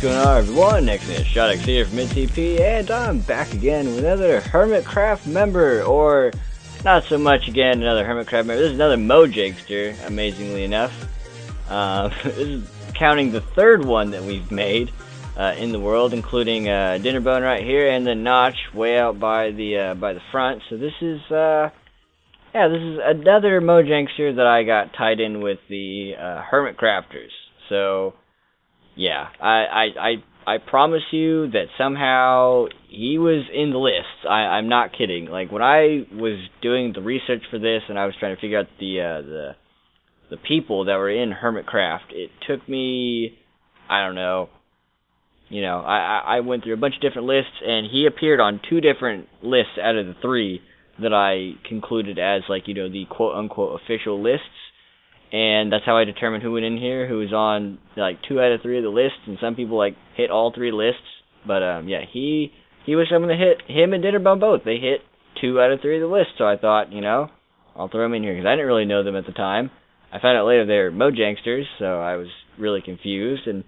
Going on everyone? Next is Shotix here from NTP and I'm back again with another Hermitcraft member or not so much again another Hermitcraft member. This is another Mojangster, amazingly enough. Uh, this is counting the third one that we've made uh, in the world, including uh, Dinnerbone right here and the Notch way out by the uh, by the front. So this is uh, yeah, this is another Mojangster that I got tied in with the uh, Hermitcrafters. So yeah, I, I, I, I promise you that somehow he was in the lists. I, I'm not kidding. Like when I was doing the research for this and I was trying to figure out the uh, the the people that were in Hermitcraft, it took me, I don't know, you know, I, I went through a bunch of different lists and he appeared on two different lists out of the three that I concluded as like, you know, the quote unquote official lists and that's how I determined who went in here, who was on like two out of three of the lists, and some people like hit all three lists. But um, yeah, he he was someone that hit him and Dinnerbone both. They hit two out of three of the lists, so I thought, you know, I'll throw them in here because I didn't really know them at the time. I found out later they're Mojangsters, so I was really confused, and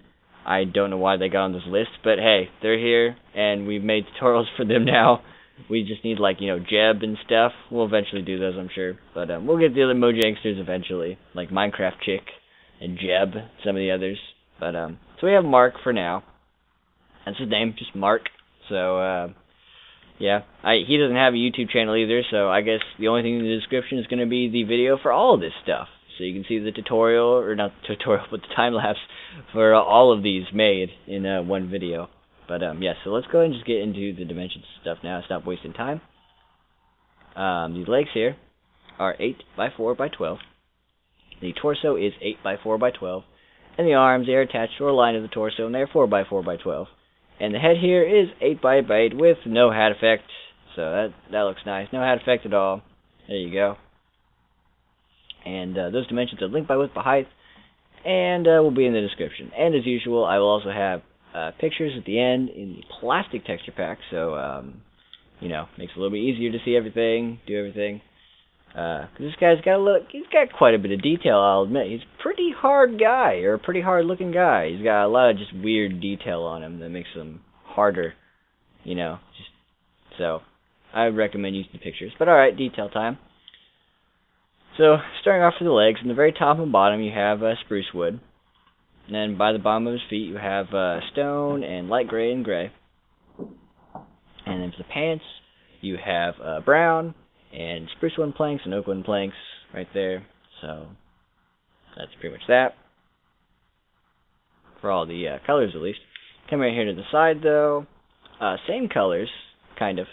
I don't know why they got on this list. But hey, they're here, and we've made tutorials for them now we just need like you know Jeb and stuff. We'll eventually do those, I'm sure. But um, we'll get the other Mojangsters eventually, like Minecraft Chick and Jeb, some of the others. But um, so we have Mark for now. That's his name, just Mark. So uh, yeah, I he doesn't have a YouTube channel either. So I guess the only thing in the description is going to be the video for all of this stuff. So you can see the tutorial, or not the tutorial, but the time lapse for all of these made in uh, one video. But um, yeah, so let's go ahead and just get into the dimensions stuff now. Stop wasting time. Um, the legs here are 8 by 4 by 12. The torso is 8 by 4 by 12. And the arms, they are attached to a line of the torso, and they're 4 by 4 by 12. And the head here is 8 by 8 with no hat effect. So that, that looks nice. No hat effect at all. There you go. And uh, those dimensions are linked by width by height, and uh, will be in the description. And as usual, I will also have uh, pictures at the end in the plastic texture pack, so um, you know makes it a little bit easier to see everything, do everything. Uh, this guy's got a look, he's got quite a bit of detail. I'll admit, he's a pretty hard guy or a pretty hard looking guy. He's got a lot of just weird detail on him that makes him harder. You know, just so I would recommend using the pictures. But all right, detail time. So starting off with the legs, in the very top and bottom you have uh, spruce wood. And then by the bottom of his feet, you have uh, stone and light gray and gray. And then for the pants, you have uh, brown and spruce wood planks and oak wood planks right there. So that's pretty much that. For all the uh, colors, at least. Come right here to the side, though. Uh, same colors, kind of.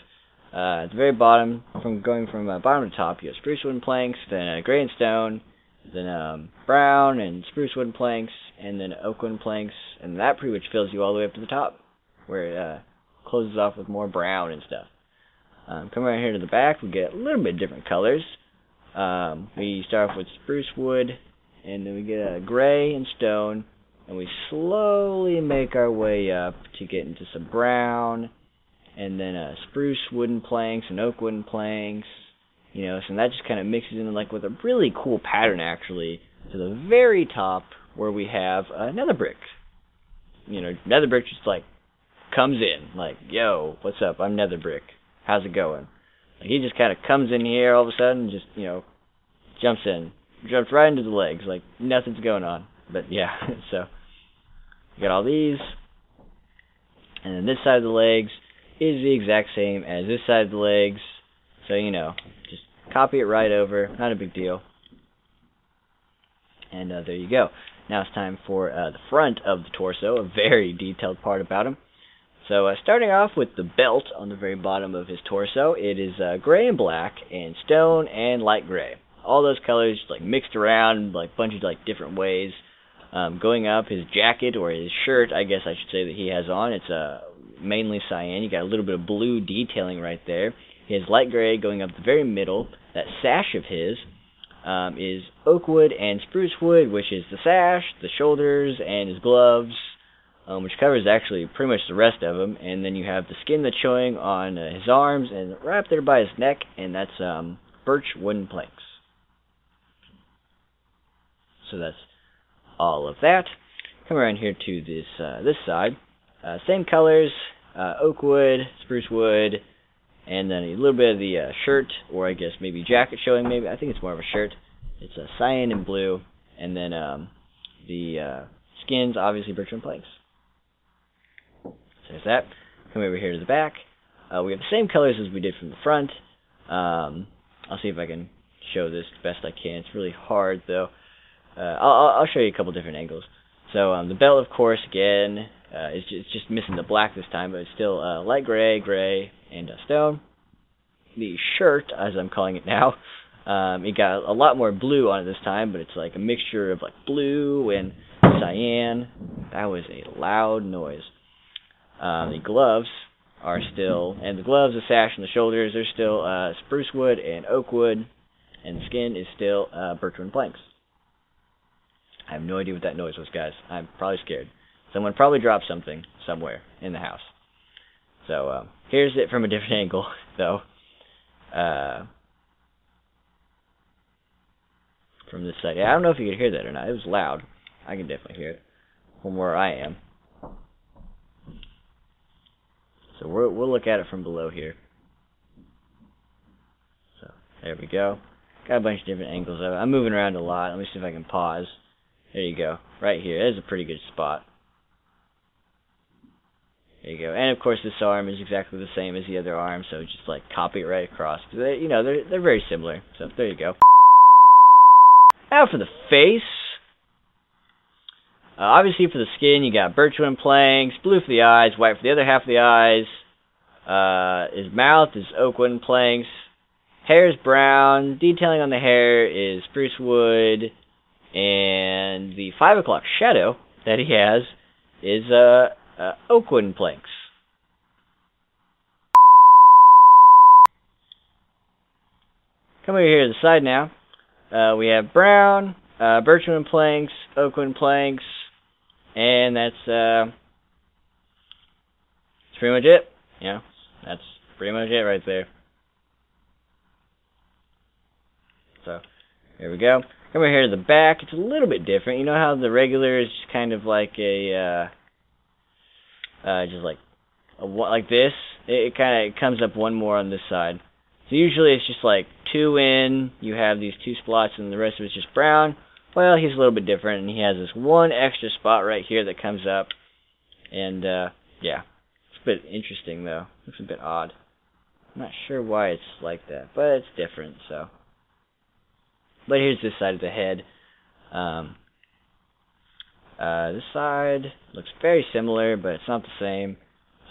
Uh, at the very bottom, from going from uh, bottom to top, you have spruce wood planks, then uh, gray and stone, then um, brown and spruce wood planks, and then oak wood planks, and that pretty much fills you all the way up to the top, where it uh, closes off with more brown and stuff. Um, coming right here to the back, we get a little bit different colors. Um, we start off with spruce wood, and then we get a gray and stone, and we slowly make our way up to get into some brown, and then uh, spruce wooden planks and oak wooden planks, you know, so that just kind of mixes in like with a really cool pattern actually to the very top where we have nether brick. You know, nether brick just like comes in like, yo, what's up? I'm nether brick. How's it going? Like, he just kind of comes in here all of a sudden, just you know, jumps in, jumps right into the legs like nothing's going on. But yeah, so you got all these, and then this side of the legs is the exact same as this side of the legs. So you know, just copy it right over, not a big deal. And uh, there you go. Now it's time for uh, the front of the torso, a very detailed part about him. So uh, starting off with the belt on the very bottom of his torso, it is uh, gray and black, and stone and light gray. All those colors like mixed around like bunch of like different ways. Um, going up his jacket or his shirt, I guess I should say that he has on, it's uh, mainly cyan. You got a little bit of blue detailing right there. His light gray going up the very middle. That sash of his um, is oak wood and spruce wood, which is the sash, the shoulders, and his gloves, um, which covers actually pretty much the rest of him. And then you have the skin that's showing on uh, his arms and right up there by his neck, and that's um, birch wooden planks. So that's all of that. Come around here to this uh, this side. Uh, same colors, uh, oak wood, spruce wood, and then a little bit of the uh, shirt, or I guess maybe jacket showing. Maybe I think it's more of a shirt. It's a cyan and blue, and then um, the uh, skins, obviously birchwood planks. So there's that. Come over here to the back. Uh, we have the same colors as we did from the front. Um, I'll see if I can show this the best I can. It's really hard though. Uh, I'll, I'll show you a couple different angles. So um, the belt, of course, again, uh, is just, just missing the black this time, but it's still uh, light gray, gray, and uh, stone. The shirt, as I'm calling it now, um, it got a lot more blue on it this time, but it's like a mixture of like blue and cyan. That was a loud noise. Um, the gloves are still, and the gloves, the sash, and the shoulders are still uh, spruce wood and oak wood, and the skin is still uh, birchwood planks. I have no idea what that noise was, guys. I'm probably scared. Someone probably dropped something somewhere in the house. So uh, here's it from a different angle, though. Uh, from this side. I don't know if you could hear that or not. It was loud. I can definitely hear it from where I am. So we'll, we'll look at it from below here. So there we go. Got a bunch of different angles of it. I'm moving around a lot. Let me see if I can pause. There you go. Right here. That is a pretty good spot. There you go. And of course this arm is exactly the same as the other arm, so just like copy it right across. They, you know, they're, they're very similar. So there you go. Now for the face. Uh, obviously for the skin, you got birchwood planks, blue for the eyes, white for the other half of the eyes. Uh, his mouth is oakwood planks. Hair is brown. Detailing on the hair is spruce wood. And the 5 o'clock shadow that he has is uh, uh, oakwood planks. Come over here to the side now. Uh, we have brown, uh, birchwood planks, oakwood planks, and that's uh, that's pretty much it. Yeah, that's pretty much it right there. So here we go. Come over here to the back. It's a little bit different. You know how the regular is kind of like a uh, uh, just like like this. It, it kind of comes up one more on this side. So usually it's just like two in, you have these two spots, and the rest of it's just brown. Well, he's a little bit different, and he has this one extra spot right here that comes up. And, uh, yeah. It's a bit interesting, though. Looks a bit odd. I'm not sure why it's like that, but it's different, so. But here's this side of the head. Um, uh, this side looks very similar, but it's not the same.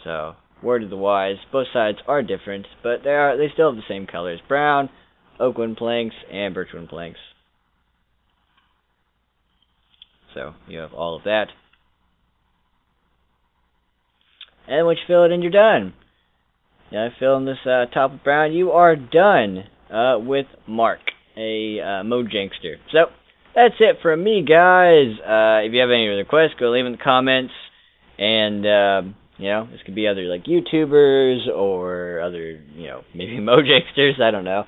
So, word of the wise, both sides are different, but they are they still have the same colors: brown, oakwood planks, and birchwood planks. So you have all of that. And once you fill it in, you're done. Now fill in this uh, top with brown, you are done uh, with Mark, a uh, Mojangster. So that's it from me, guys. Uh, if you have any requests, go leave in the comments. And um, you know, this could be other like YouTubers or other, you know, maybe Mojangsters. I don't know.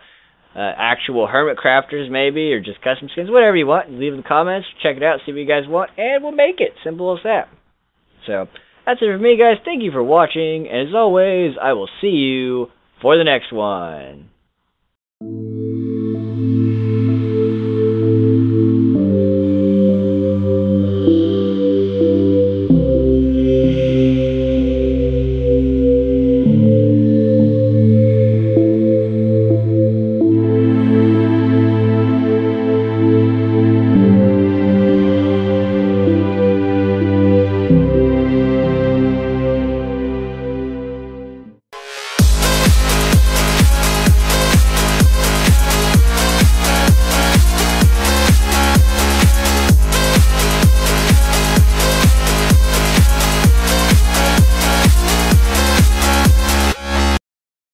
Uh, actual hermit crafters maybe, or just custom skins, whatever you want. Leave in the comments, check it out, see what you guys want, and we'll make it. Simple as that. So, that's it for me, guys. Thank you for watching, and as always, I will see you for the next one.